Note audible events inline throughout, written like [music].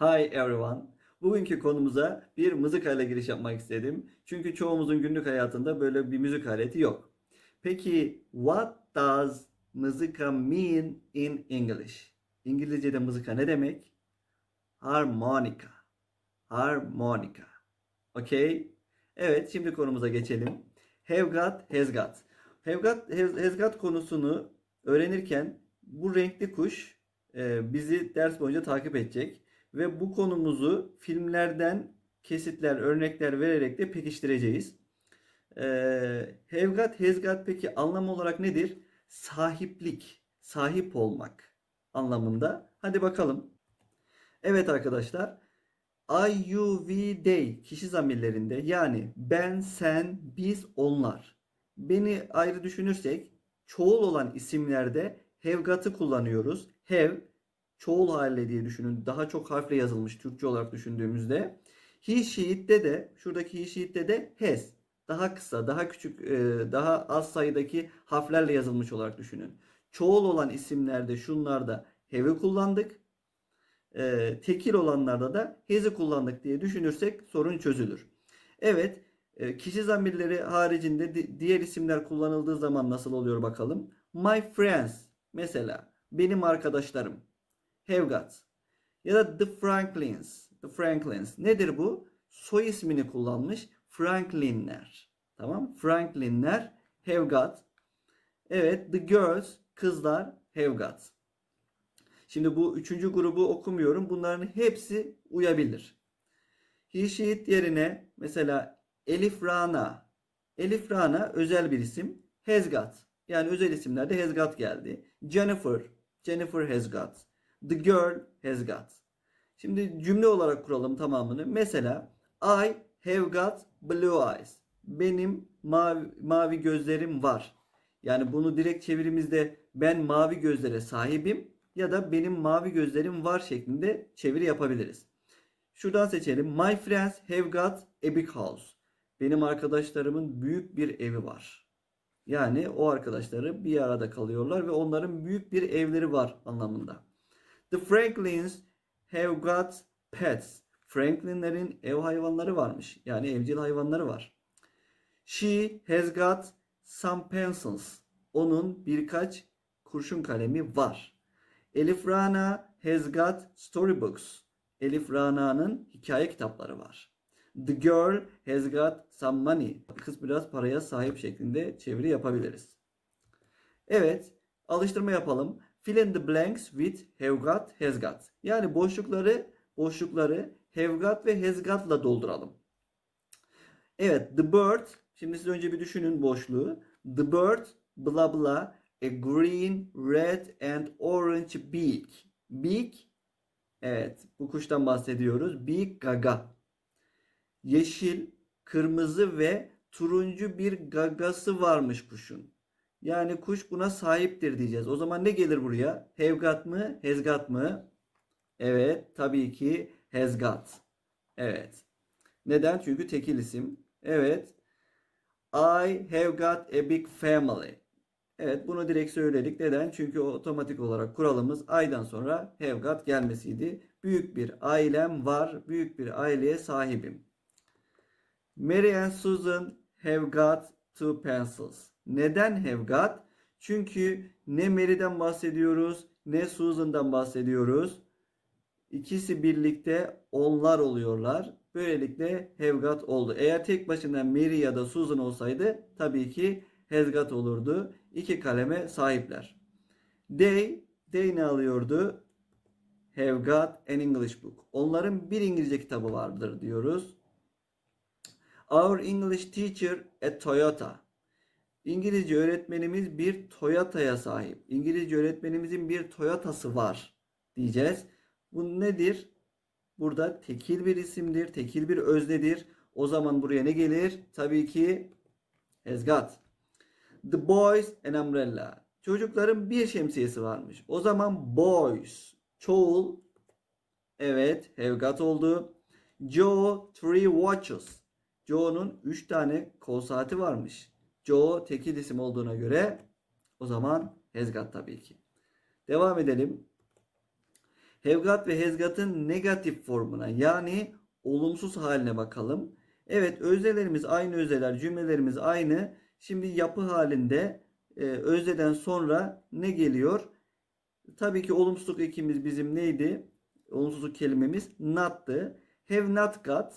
Hi everyone. Bugünkü konumuza bir mızıkayla giriş yapmak istedim. Çünkü çoğumuzun günlük hayatında böyle bir müzik aleti yok. Peki what does mızıka mean in English? İngilizce'de mızıka ne demek? Harmonika. Harmonika. Okay? Evet, şimdi konumuza geçelim. Have got, has got. Have got, has got konusunu öğrenirken bu renkli kuş e, bizi ders boyunca takip edecek ve bu konumuzu filmlerden kesitler, örnekler vererek de pekiştireceğiz. E, have got, has got peki anlam olarak nedir? Sahiplik, sahip olmak anlamında. Hadi bakalım. Evet arkadaşlar. I, you, we, they kişi zamirlerinde yani ben, sen, biz, onlar. Beni ayrı düşünürsek çoğul olan isimlerde have got'ı kullanıyoruz. Have çoğul hali diye düşünün. Daha çok harfle yazılmış Türkçe olarak düşündüğümüzde. He, she, it'te de şuradaki he, she, it'te de has. Daha kısa, daha küçük, e, daha az sayıdaki harflerle yazılmış olarak düşünün. Çoğul olan isimlerde şunlarda have'ı kullandık. E, tekil olanlarda da has'i kullandık diye düşünürsek sorun çözülür. Evet, e, kişi zamirleri haricinde di- diğer isimler kullanıldığı zaman nasıl oluyor bakalım. My friends mesela benim arkadaşlarım. Have got. Ya da the Franklins. The Franklins. Nedir bu? Soy ismini kullanmış Franklinler. Tamam? Franklinler have got. Evet, the girls, kızlar have got. Şimdi bu üçüncü grubu okumuyorum. Bunların hepsi uyabilir. He, she, yerine mesela Elif Rana. Elif Rana özel bir isim. Has got. Yani özel isimlerde has got geldi. Jennifer. Jennifer has got. The girl has got. Şimdi cümle olarak kuralım tamamını. Mesela I have got blue eyes. Benim mavi, mavi gözlerim var. Yani bunu direkt çevirimizde ben mavi gözlere sahibim ya da benim mavi gözlerim var şeklinde çeviri yapabiliriz. Şuradan seçelim. My friends have got a big house. Benim arkadaşlarımın büyük bir evi var. Yani o arkadaşları bir arada kalıyorlar ve onların büyük bir evleri var anlamında. The Franklins have got pets. Franklinlerin ev hayvanları varmış. Yani evcil hayvanları var. She has got some pencils. Onun birkaç kurşun kalemi var. Elif Rana has got storybooks. Elif Rana'nın hikaye kitapları var. The girl has got some money. Kız biraz paraya sahip şeklinde çeviri yapabiliriz. Evet, alıştırma yapalım. Fill in the blanks with have got, has got. Yani boşlukları boşlukları have got ve has got'la dolduralım. Evet, the bird. Şimdi siz önce bir düşünün boşluğu. The bird, bla bla, a green, red and orange beak. Beak, evet bu kuştan bahsediyoruz. Beak gaga. Yeşil, kırmızı ve turuncu bir gagası varmış kuşun. Yani kuş buna sahiptir diyeceğiz. O zaman ne gelir buraya? Have got mı? Has got mı? Evet, tabii ki has got. Evet. Neden? Çünkü tekil isim. Evet. I have got a big family. Evet bunu direkt söyledik. Neden? Çünkü otomatik olarak kuralımız I'dan sonra have got gelmesiydi. Büyük bir ailem var. Büyük bir aileye sahibim. Mary and Susan have got two pencils. Neden have got? Çünkü ne Mary'den bahsediyoruz ne Susan'dan bahsediyoruz. İkisi birlikte onlar oluyorlar. Böylelikle have got oldu. Eğer tek başına Mary ya da Susan olsaydı tabii ki has got olurdu. İki kaleme sahipler. They, they ne alıyordu? Have got an English book. Onların bir İngilizce kitabı vardır diyoruz. Our English teacher at Toyota. İngilizce öğretmenimiz bir Toyota'ya sahip. İngilizce öğretmenimizin bir Toyota'sı var diyeceğiz. Bu nedir? Burada tekil bir isimdir, tekil bir öznedir. O zaman buraya ne gelir? Tabii ki has got. The boys an umbrella. Çocukların bir şemsiyesi varmış. O zaman boys çoğul evet have got oldu. Joe three watches. Joe'nun 3 tane kol saati varmış. Joe tekil isim olduğuna göre o zaman has got tabii ki. Devam edelim. Have got ve has got'ın negatif formuna yani olumsuz haline bakalım. Evet öznelerimiz aynı özneler, cümlelerimiz aynı. Şimdi yapı halinde e, özneden sonra ne geliyor? Tabii ki olumsuzluk ekimiz bizim neydi? Olumsuzluk kelimemiz not'tı. Have not got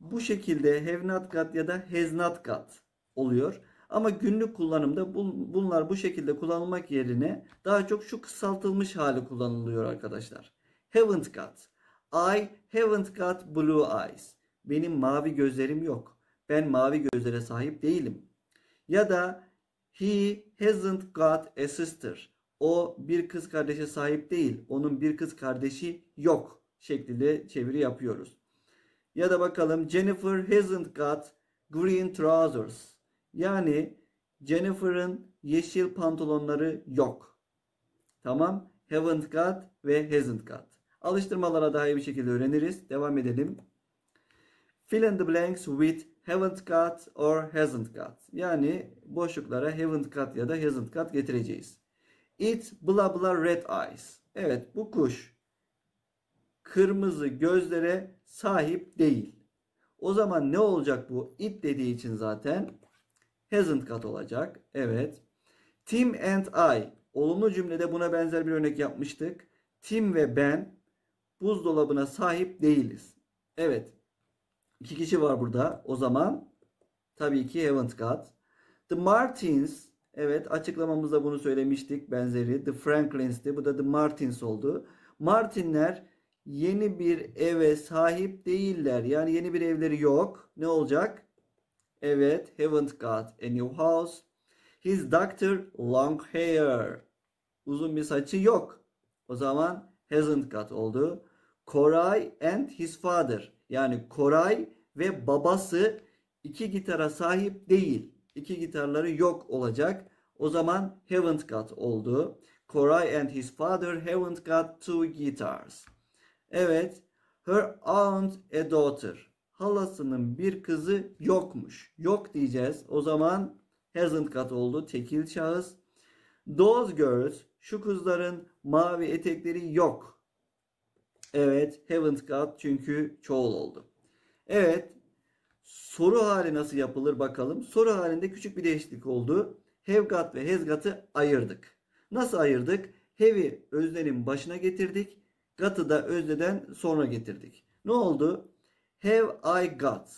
bu şekilde have not got ya da has not got oluyor. Ama günlük kullanımda bun- bunlar bu şekilde kullanılmak yerine daha çok şu kısaltılmış hali kullanılıyor arkadaşlar. Haven't got. I haven't got blue eyes. Benim mavi gözlerim yok. Ben mavi gözlere sahip değilim. Ya da he hasn't got a sister. O bir kız kardeşe sahip değil. Onun bir kız kardeşi yok şeklinde çeviri yapıyoruz. Ya da bakalım Jennifer hasn't got green trousers. Yani Jennifer'ın yeşil pantolonları yok. Tamam. Haven't got ve hasn't got. Alıştırmalara daha iyi bir şekilde öğreniriz. Devam edelim. Fill in the blanks with haven't got or hasn't got. Yani boşluklara haven't got ya da hasn't got getireceğiz. It blah blah red eyes. Evet bu kuş kırmızı gözlere sahip değil. O zaman ne olacak bu? It dediği için zaten hasn't got olacak. Evet. Tim and I. Olumlu cümlede buna benzer bir örnek yapmıştık. Tim ve ben buzdolabına sahip değiliz. Evet. İki kişi var burada. O zaman tabii ki haven't got. The Martins. Evet açıklamamızda bunu söylemiştik benzeri. The Franklins'ti. Bu da The Martins oldu. Martinler yeni bir eve sahip değiller. Yani yeni bir evleri yok. Ne olacak? Evet, haven't got a new house. His doctor long hair. Uzun bir saçı yok. O zaman hasn't got oldu. Koray and his father. Yani Koray ve babası iki gitara sahip değil. İki gitarları yok olacak. O zaman haven't got oldu. Koray and his father haven't got two guitars. Evet. Her aunt a daughter. Halasının bir kızı yokmuş. Yok diyeceğiz. O zaman hasn't got oldu. Tekil şahıs. Those girls. Şu kızların mavi etekleri yok. Evet. Haven't got çünkü çoğul oldu. Evet. Soru hali nasıl yapılır bakalım. Soru halinde küçük bir değişiklik oldu. Have got ve has got'ı ayırdık. Nasıl ayırdık? Have'i öznenin başına getirdik. Got'ı da özneden sonra getirdik. Ne oldu? Have I got?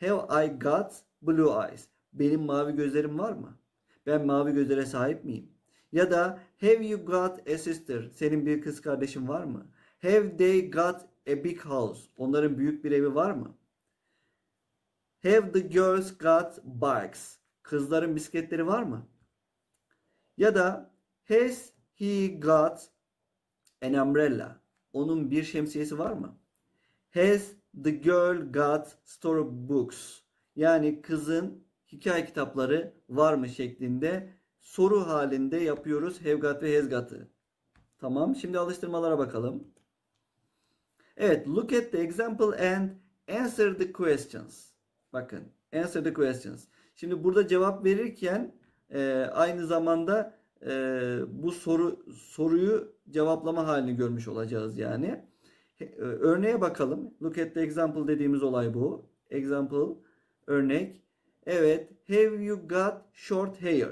Have I got blue eyes? Benim mavi gözlerim var mı? Ben mavi gözlere sahip miyim? Ya da have you got a sister? Senin bir kız kardeşin var mı? Have they got a big house? Onların büyük bir evi var mı? Have the girls got bikes? Kızların bisikletleri var mı? Ya da has he got an umbrella? Onun bir şemsiyesi var mı? Has the girl got storybooks? Yani kızın hikaye kitapları var mı şeklinde soru halinde yapıyoruz have got ve has got'ı. Tamam. Şimdi alıştırmalara bakalım. Evet. Look at the example and answer the questions. Bakın. Answer the questions. Şimdi burada cevap verirken e, aynı zamanda e, bu soru soruyu cevaplama halini görmüş olacağız yani. E, Örneğe bakalım. Look at the example dediğimiz olay bu. Example örnek. Evet. Have you got short hair?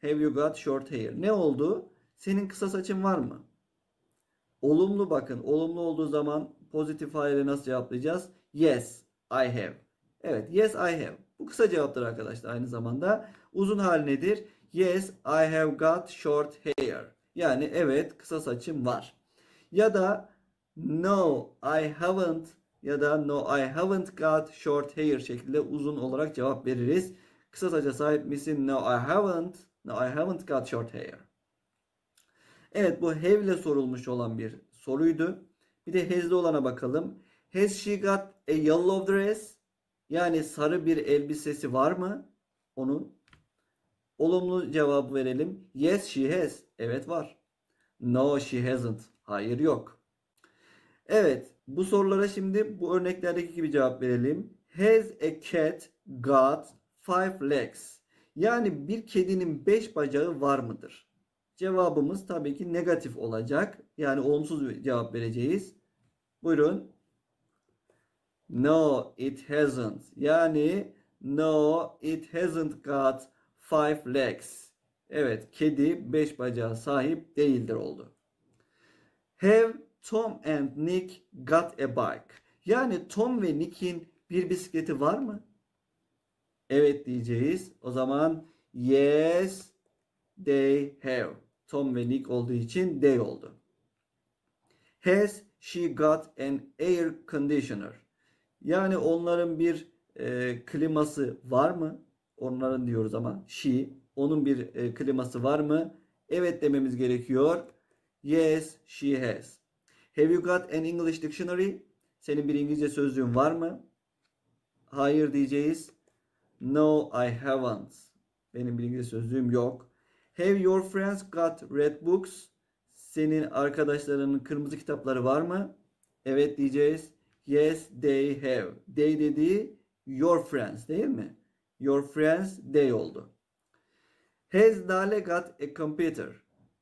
Have you got short hair? Ne oldu? Senin kısa saçın var mı? Olumlu bakın. Olumlu olduğu zaman pozitif haliyle nasıl cevaplayacağız? Yes, I have. Evet, yes I have. Bu kısa cevaptır arkadaşlar aynı zamanda. Uzun hal nedir? Yes, I have got short hair. Yani evet, kısa saçım var. Ya da no, I haven't ya da no, I haven't got short hair şeklinde uzun olarak cevap veririz. Kısa saça sahip misin? No, I haven't. No, I haven't got short hair. Evet, bu have ile sorulmuş olan bir soruydu. Bir de has'li olana bakalım. Has she got a yellow dress? Yani sarı bir elbisesi var mı? Onun olumlu cevabı verelim. Yes she has. Evet var. No she hasn't. Hayır yok. Evet bu sorulara şimdi bu örneklerdeki gibi cevap verelim. Has a cat got five legs? Yani bir kedinin beş bacağı var mıdır? Cevabımız tabii ki negatif olacak. Yani olumsuz bir cevap vereceğiz. Buyurun. No, it hasn't. Yani no, it hasn't got five legs. Evet, kedi beş bacağı sahip değildir oldu. Have Tom and Nick got a bike? Yani Tom ve Nick'in bir bisikleti var mı? Evet diyeceğiz. O zaman yes they have. Tom ve Nick olduğu için they oldu. Has she got an air conditioner? Yani onların bir e, kliması var mı? Onların diyoruz ama she. Onun bir e, kliması var mı? Evet dememiz gerekiyor. Yes, she has. Have you got an English dictionary? Senin bir İngilizce sözlüğün var mı? Hayır diyeceğiz. No, I haven't. Benim bir İngilizce sözlüğüm yok. Have your friends got red books? Senin arkadaşlarının kırmızı kitapları var mı? Evet diyeceğiz. Yes, they have. They dediği your friends değil mi? Your friends they oldu. Has Dale got a computer?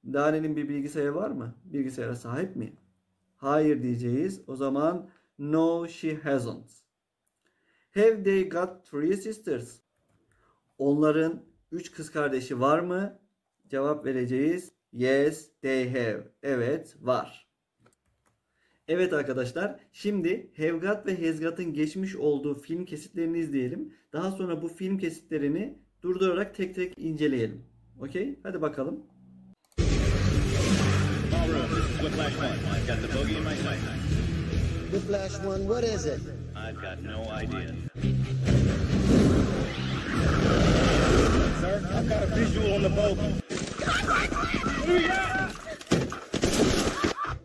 Dale'nin bir bilgisayarı var mı? Bilgisayara sahip mi? Hayır diyeceğiz. O zaman no she hasn't. Have they got three sisters? Onların üç kız kardeşi var mı? Cevap vereceğiz. Yes, they have. Evet, var. Evet arkadaşlar, şimdi Have Got ve Has Got'ın geçmiş olduğu film kesitlerini izleyelim. Daha sonra bu film kesitlerini durdurarak tek tek inceleyelim. Okey? Hadi bakalım. Ballroom, this is Whiplash One. I've got the bogey in my sight. Whiplash one, what is it? I've got no idea. Sir, I've got a visual on the bogey.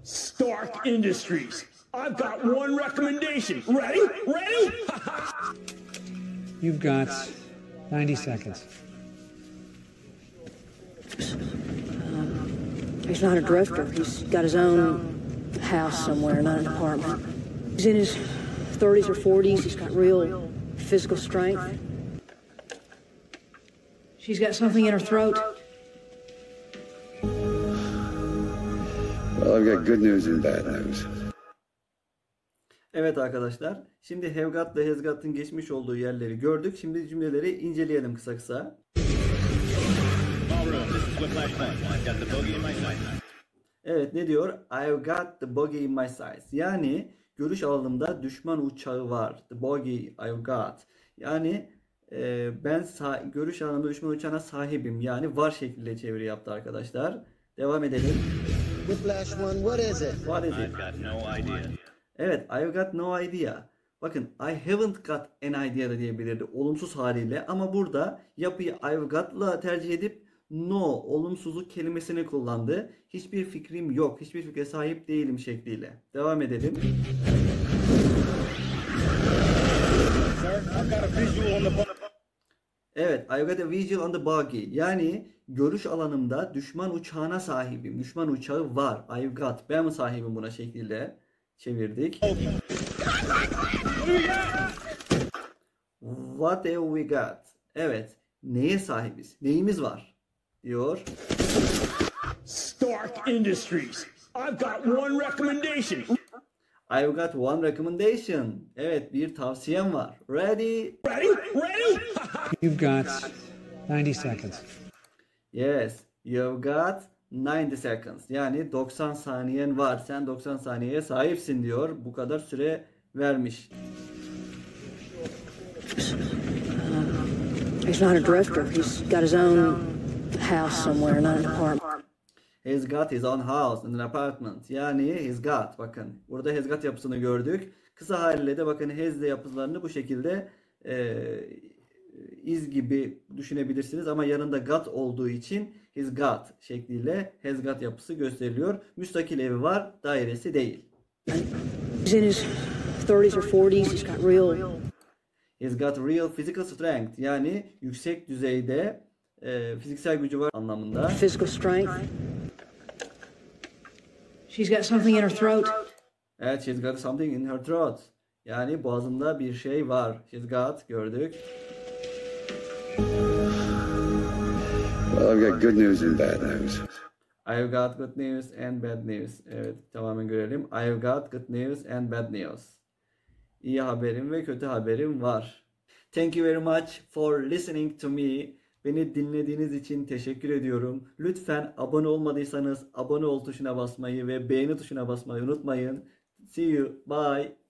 Stark Industries. I've got one recommendation. Ready? Ready? You've got 90 seconds. He's not a drifter. He's got his own house somewhere, not an apartment. He's in his 30s or 40s. He's got real physical strength. She's got something in her throat. Well, I've got good news and bad news. Evet arkadaşlar, şimdi Have Got ve Has Got'ın geçmiş olduğu yerleri gördük. Şimdi cümleleri inceleyelim kısa kısa. Evet ne diyor? I've got the bogey in my sights. Yani görüş alanımda düşman uçağı var. The bogey I've got. Yani e, ben sah- görüş alanında düşman uçağına sahibim. Yani var şekilde çeviri yaptı arkadaşlar. Devam edelim. Whiplash one, what is it? What is it? I've got no idea. Evet, I've got no idea. Bakın, I haven't got an idea da diyebilirdi olumsuz haliyle ama burada yapıyı I've got'la tercih edip no olumsuzluk kelimesini kullandı. Hiçbir fikrim yok, hiçbir fikre sahip değilim şekliyle. Devam edelim. Evet, I've got a visual on the buggy. Yani görüş alanımda düşman uçağına sahibim. Düşman uçağı var. I've got. Ben mi sahibim buna şekilde çevirdik. What have we got? Evet. Neye sahibiz? Neyimiz var? Diyor. Stark Industries. I've got one recommendation. I've got one recommendation. Evet, bir tavsiyem var. Ready? Ready? Ready? [laughs] You've got 90 seconds. Yes, you've got 90 seconds. Yani 90 saniyen var. Sen 90 saniyeye sahipsin diyor. Bu kadar süre vermiş. He's not a drifter. He's got his own house somewhere, not an apartment. He's got his own house and an apartment. Yani he's got. Bakın burada has got yapısını gördük. Kısa haliyle de bakın has de yapılarını bu şekilde e, iz gibi düşünebilirsiniz. Ama yanında got olduğu için he's got şekliyle has got yapısı gösteriliyor. Müstakil evi var, dairesi değil. He's in his 30s or 40s. He's got real He's got real physical strength. Yani yüksek düzeyde e, fiziksel gücü var anlamında. physical strength. She's got something in her throat. Evet, she's got something in her throat. Yani boğazında bir şey var. She's got gördük. Well, I've got good news and bad news. I've got good news and bad news. Evet tamamen görelim. I've got good news and bad news. İyi haberim ve kötü haberim var. Thank you very much for listening to me. Beni dinlediğiniz için teşekkür ediyorum. Lütfen abone olmadıysanız abone ol tuşuna basmayı ve beğeni tuşuna basmayı unutmayın. See you. Bye.